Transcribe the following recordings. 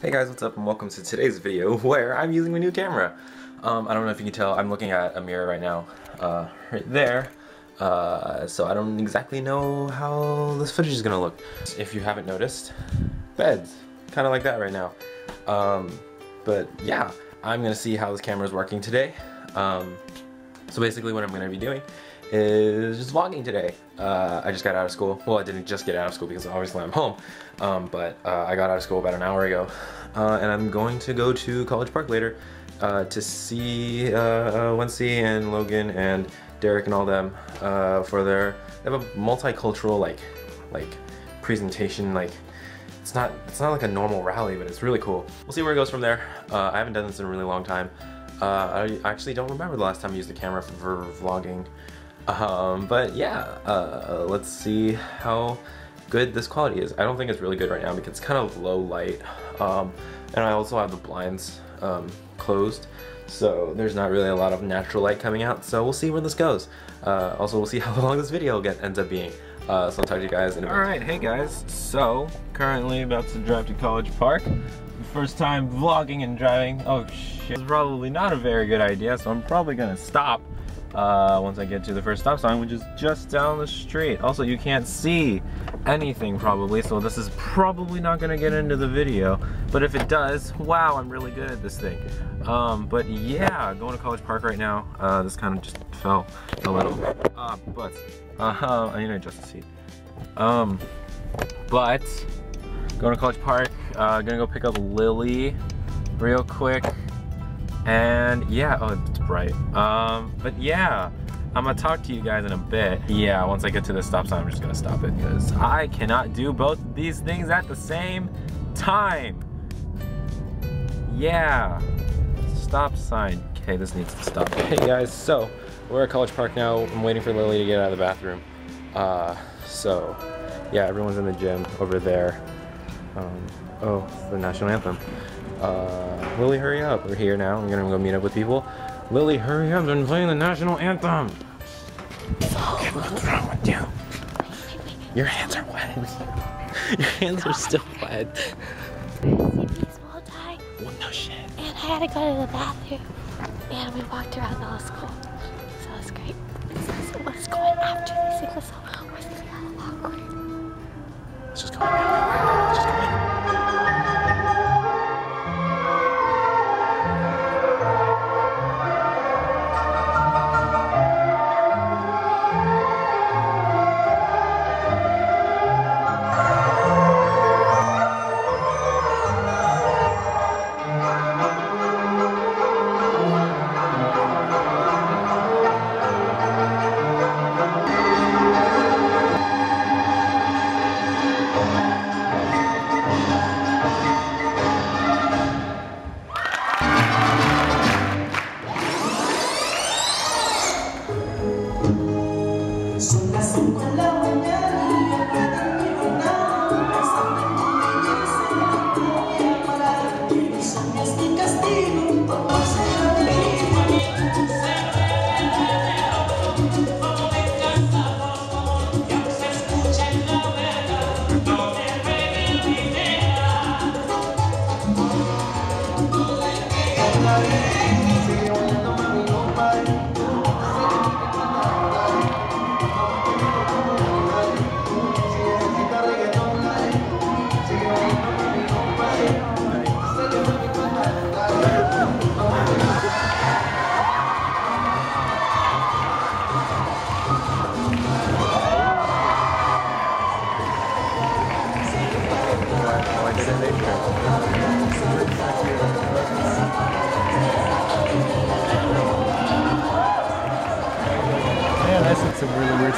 Hey guys, what's up and welcome to today's video where I'm using my new camera. Um, I don't know if you can tell, I'm looking at a mirror right now, uh, right there. Uh, so I don't exactly know how this footage is gonna look. If you haven't noticed, beds, kind of like that right now. Um, but yeah, I'm gonna see how this camera is working today. Um, so basically what I'm gonna be doing is just vlogging today. Uh, I just got out of school. Well, I didn't just get out of school because obviously I'm home, um, but uh, I got out of school about an hour ago, uh, and I'm going to go to College Park later uh, to see uh, uh, Wencie and Logan and Derek and all them for their. They have a multicultural like like presentation like it's not it's not like a normal rally but it's really cool we'll see where it goes from there I haven't done this in a really long time I actually don't remember the last time I used the camera for vlogging um, but yeah, uh, let's see how good this quality is. I don't think it's really good right now because it's kind of low light. Um, and I also have the blinds um, closed. So there's not really a lot of natural light coming out. So we'll see where this goes. Uh, also, we'll see how long this video get, ends up being. Uh, so I'll talk to you guys in a minute. Alright, hey guys. So, currently about to drive to College Park. First time vlogging and driving. Oh shit. It's probably not a very good idea, so I'm probably gonna stop uh, once I get to the first stop sign, which is just down the street. Also, you can't see anything probably, so this is probably not gonna get into the video. But if it does, wow, I'm really good at this thing. Um, but yeah, going to College Park right now. Uh, this kind of just fell a little. Uh, but, uh, I need to adjust the seat. Um, but, going to College Park, uh, gonna go pick up Lily real quick. And yeah, oh, it's bright. Um, but yeah, I'm gonna talk to you guys in a bit. Yeah, once I get to the stop sign, I'm just gonna stop it because I cannot do both these things at the same time. Yeah, stop sign. Okay, this needs to stop. Hey guys, so we're at College Park now. I'm waiting for Lily to get out of the bathroom. Uh, so yeah, everyone's in the gym over there. Um, oh, the national anthem. Uh, Lily, hurry up. We're here now. I'm gonna go meet up with people. Lily, hurry up. They're playing the national anthem. Okay, what's wrong with you? Your hands are wet. Your hands are still wet. Well, no shit. And I had to go to the bathroom. And we walked around the whole school. So it was great. So what's going after these things? So what's the awkward? Let's just go. Let's just go.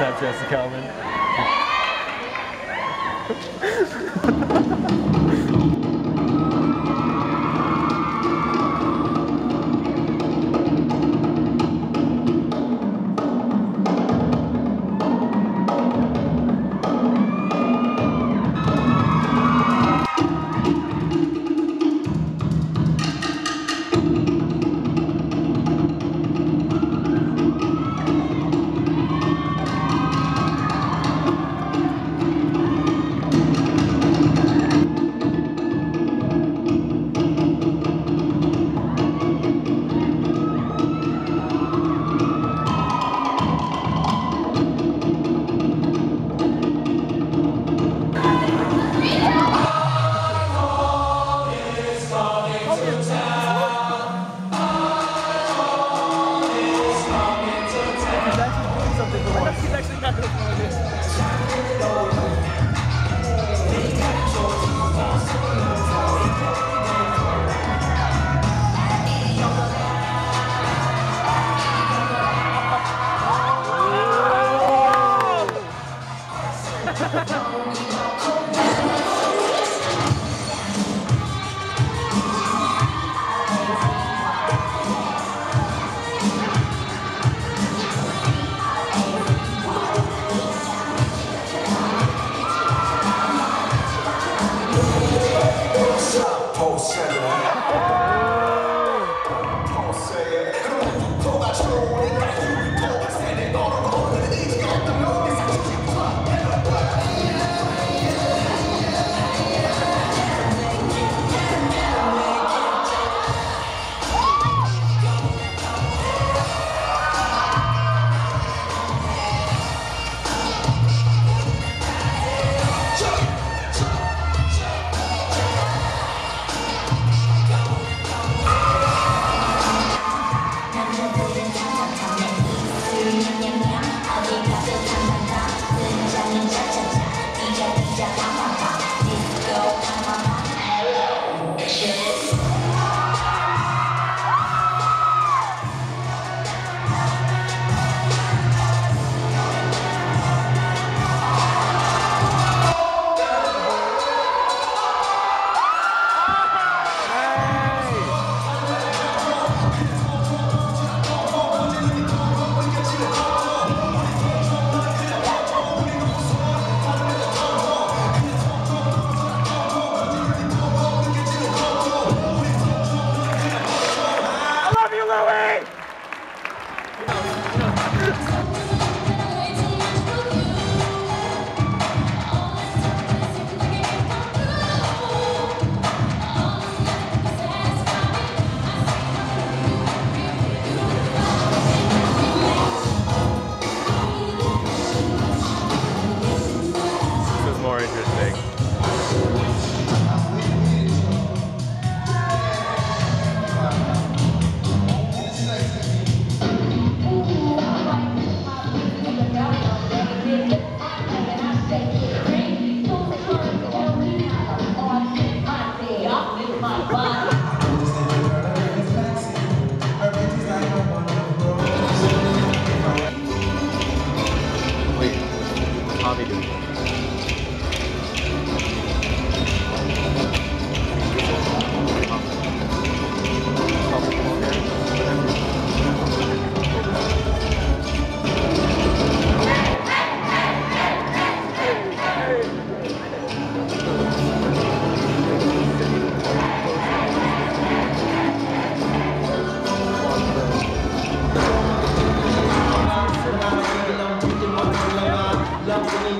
Snapchats to Calvin.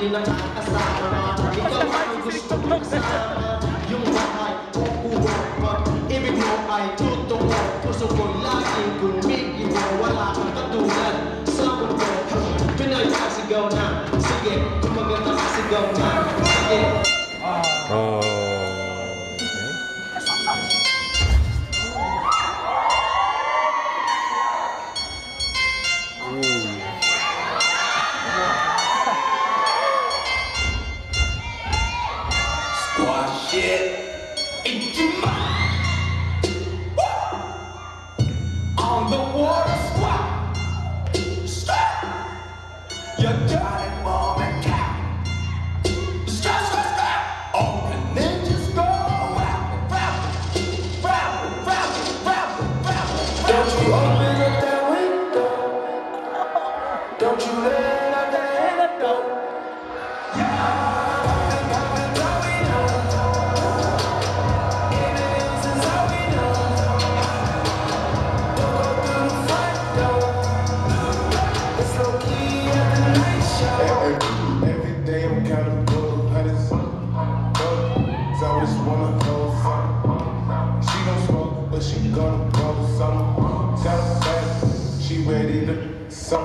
hindi na tayo kasama. Ikaw ang gusto kong kasama. Yung bahay o kuwan Pag-ibig mo ay Puso ko laging gumigibo Wala kang katulad sa mundo. Pinagkasigaw na. Sige, tumagal na sigaw na. Don't you let out that antidote?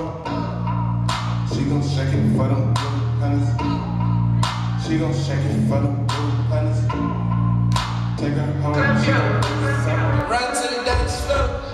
Every gon' shake it for them gold hundreds. She gon' shake it for them gold hundreds. Take her home, she gon' do something. Run to the dance floor.